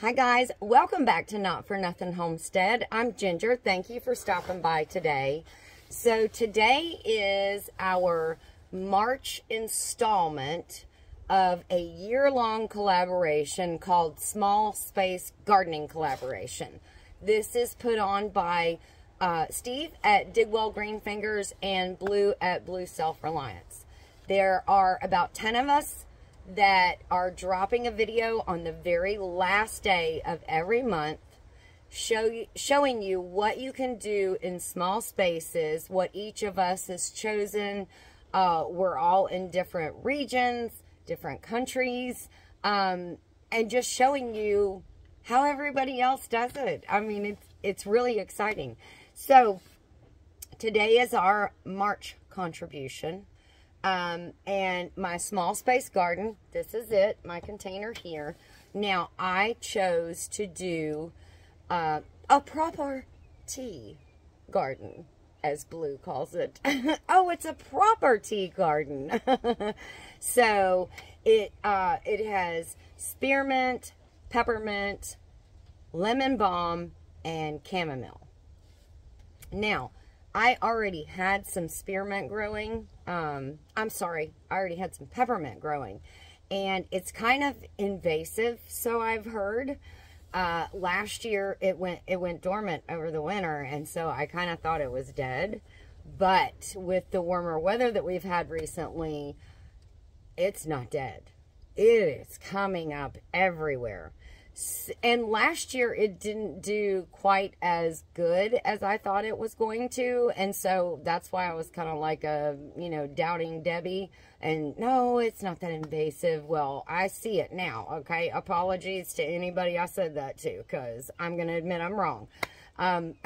Hi guys, welcome back to Not For Nothing Homestead. I'm Ginger. Thank you for stopping by today. So today is our March installment of a year-long collaboration called Small Space Gardening Collaboration. This is put on by uh, Steve at Digwell Green Fingers and Blue at Blue Self-Reliance. There are about 10 of us that are dropping a video on the very last day of every month show showing you what you can do in small spaces, what each of us has chosen. Uh, we're all in different regions, different countries, um, and just showing you how everybody else does it. I mean, it's, it's really exciting. So today is our March contribution. Um, and my small space garden, this is it, my container here. Now, I chose to do uh, a proper tea garden, as Blue calls it. oh, it's a proper tea garden. so, it, uh, it has spearmint, peppermint, lemon balm, and chamomile. Now, I already had some spearmint growing. Um, I'm sorry, I already had some peppermint growing. And it's kind of invasive, so I've heard. Uh, last year, it went it went dormant over the winter, and so I kind of thought it was dead. But with the warmer weather that we've had recently, it's not dead. It is coming up everywhere and last year it didn't do quite as good as I thought it was going to. And so that's why I was kind of like a, you know, doubting Debbie. And no, it's not that invasive. Well, I see it now. Okay. Apologies to anybody I said that to because I'm going to admit I'm wrong. Um,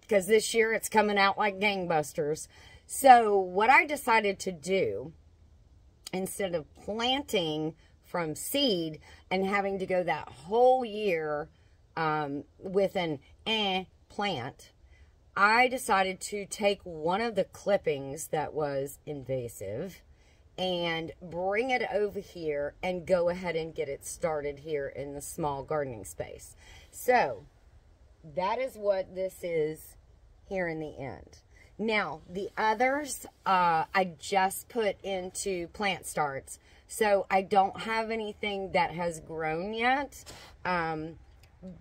because this year it's coming out like gangbusters. So what I decided to do instead of planting from seed and having to go that whole year um, with an eh plant, I decided to take one of the clippings that was invasive and bring it over here and go ahead and get it started here in the small gardening space. So that is what this is here in the end. Now, the others uh, I just put into plant starts so I don't have anything that has grown yet. Um,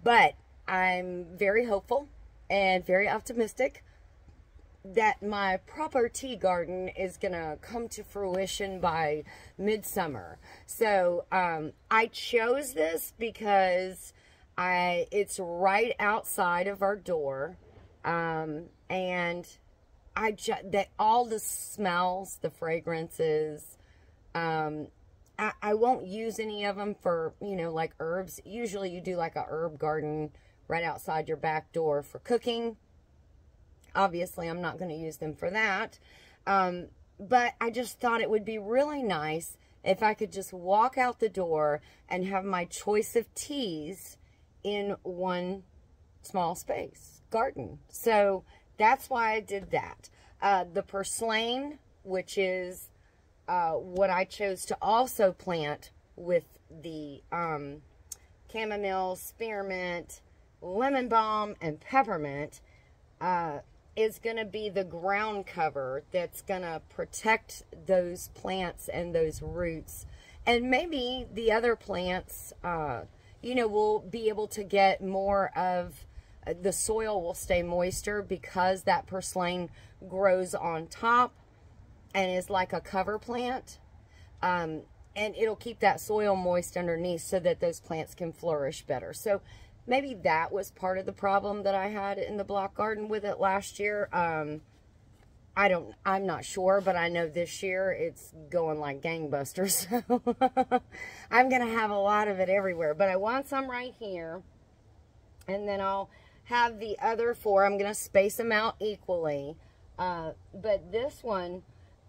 but I'm very hopeful and very optimistic that my proper tea garden is going to come to fruition by midsummer. So um, I chose this because I it's right outside of our door. Um, and I just, that all the smells, the fragrances, um, I, won't use any of them for, you know, like herbs. Usually you do like a herb garden right outside your back door for cooking. Obviously, I'm not going to use them for that. Um, but I just thought it would be really nice if I could just walk out the door and have my choice of teas in one small space garden. So that's why I did that. Uh, the purslane, which is uh, what I chose to also plant with the um, chamomile, spearmint, lemon balm, and peppermint uh, is going to be the ground cover that's going to protect those plants and those roots. And maybe the other plants, uh, you know, will be able to get more of uh, the soil will stay moister because that purslane grows on top and is like a cover plant. Um, and it'll keep that soil moist underneath so that those plants can flourish better. So maybe that was part of the problem that I had in the block garden with it last year. Um, I don't, I'm not sure, but I know this year it's going like gangbusters. So I'm going to have a lot of it everywhere, but I want some right here. And then I'll have the other four. I'm going to space them out equally. Uh, but this one,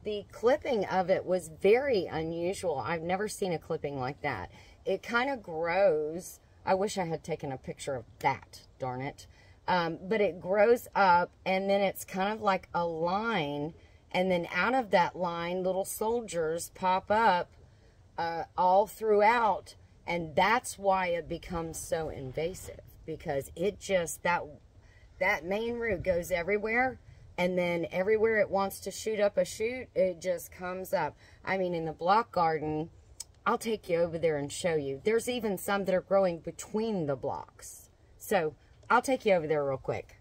the clipping of it was very unusual. I've never seen a clipping like that. It kind of grows. I wish I had taken a picture of that, darn it. Um, but it grows up and then it's kind of like a line. And then out of that line, little soldiers pop up uh, all throughout. And that's why it becomes so invasive because it just, that, that main root goes everywhere and then everywhere it wants to shoot up a shoot, it just comes up. I mean, in the block garden, I'll take you over there and show you. There's even some that are growing between the blocks. So I'll take you over there real quick.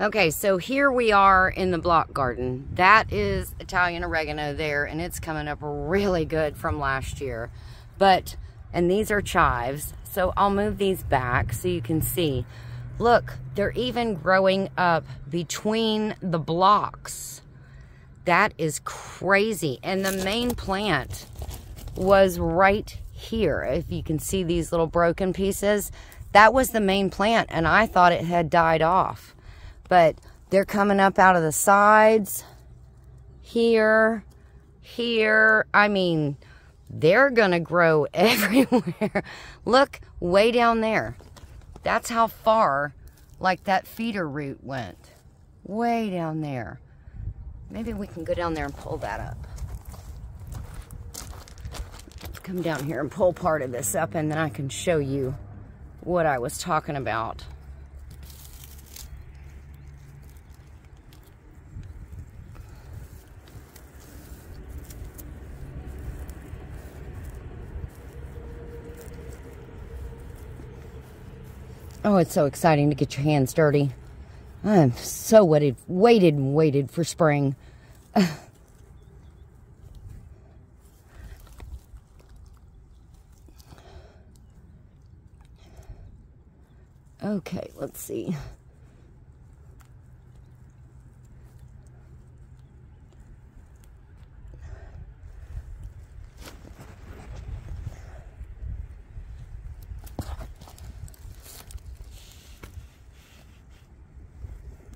Okay, so here we are in the block garden. That is Italian oregano there, and it's coming up really good from last year. But, and these are chives, so I'll move these back so you can see. Look, they're even growing up between the blocks. That is crazy. And the main plant was right here. If you can see these little broken pieces, that was the main plant. And I thought it had died off. But they're coming up out of the sides. Here, here. I mean, they're going to grow everywhere. Look way down there. That's how far, like, that feeder root went. Way down there. Maybe we can go down there and pull that up. Let's come down here and pull part of this up and then I can show you what I was talking about. Oh, it's so exciting to get your hands dirty. I'm so waited, waited and waited for spring. okay, let's see.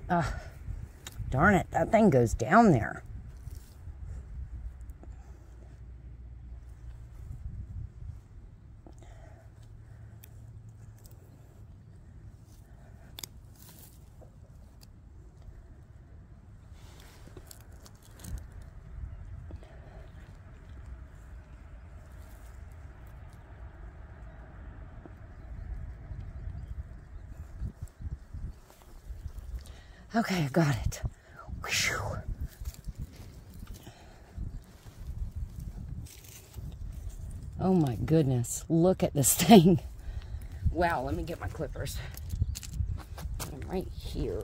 Ugh, darn it, that thing goes down there. Okay, got it. Whew. Oh my goodness, look at this thing. Wow, let me get my clippers. I'm right here.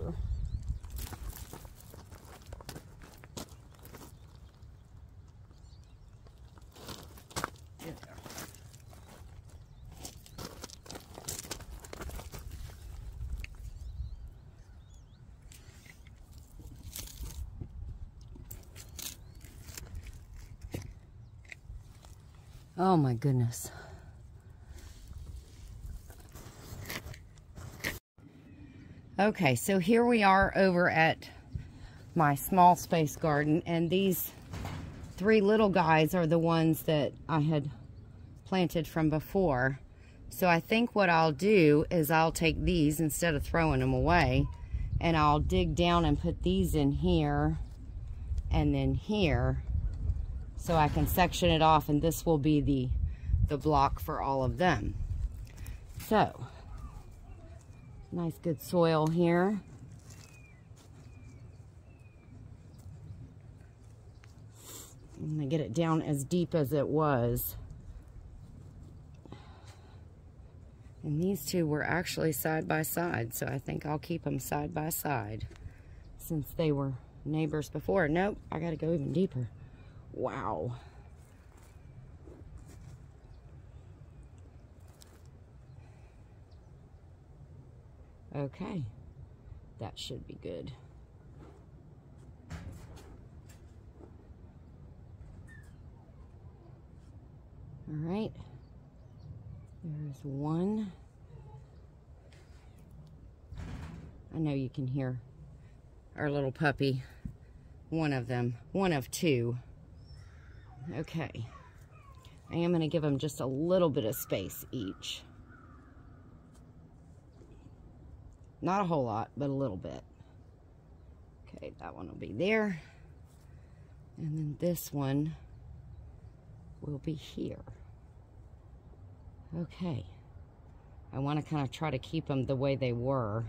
Oh my goodness. Okay, so here we are over at my small space garden and these three little guys are the ones that I had planted from before. So I think what I'll do is I'll take these instead of throwing them away and I'll dig down and put these in here and then here so I can section it off and this will be the, the block for all of them. So, nice good soil here. I'm gonna get it down as deep as it was. And these two were actually side by side, so I think I'll keep them side by side since they were neighbors before. Nope, I gotta go even deeper. Wow. Okay, that should be good. All right, there's one. I know you can hear our little puppy, one of them, one of two. Okay. I am going to give them just a little bit of space each. Not a whole lot, but a little bit. Okay, that one will be there. And then this one will be here. Okay. I want to kind of try to keep them the way they were.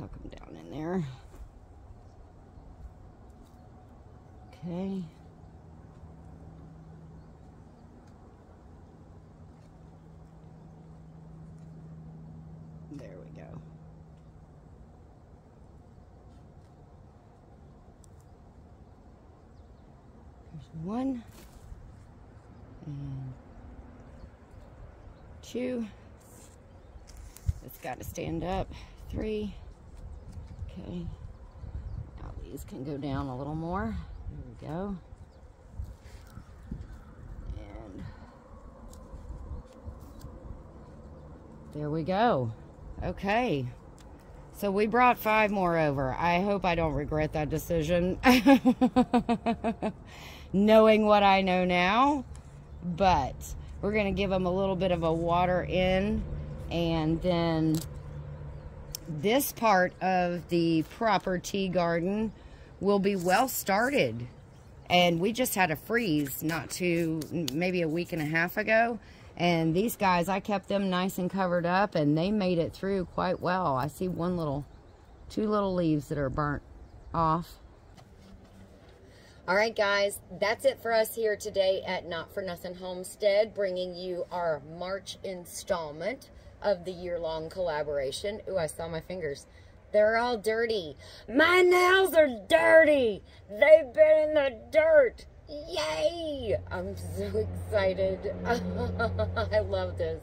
Tuck them down in there. Okay. There we go. There's one and two. It's got to stand up. Three. Okay. Now these can go down a little more. There we go. And there we go. Okay. So we brought five more over. I hope I don't regret that decision. Knowing what I know now. But we're going to give them a little bit of a water in. And then this part of the proper tea garden will be well started. And we just had a freeze not too, maybe a week and a half ago. And these guys, I kept them nice and covered up and they made it through quite well. I see one little, two little leaves that are burnt off. All right, guys, that's it for us here today at Not For Nothing Homestead, bringing you our March installment of the year-long collaboration. Ooh, I saw my fingers. They're all dirty. My nails are dirty. They've been in the dirt. Yay! I'm so excited. I love this.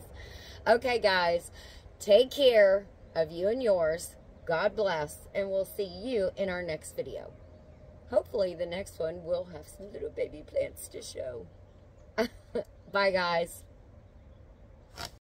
Okay, guys, take care of you and yours. God bless, and we'll see you in our next video. Hopefully, the next one will have some little baby plants to show. Bye, guys.